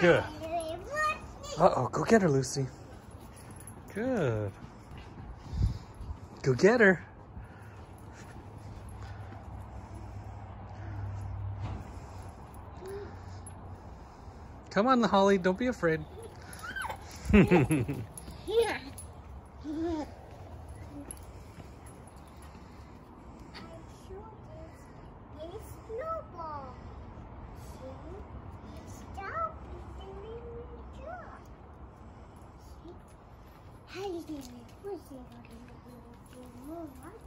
Good. Uh-oh, go get her, Lucy. Good. Go get her. Come on, Holly, don't be afraid. Her şeyi, her şeyi var.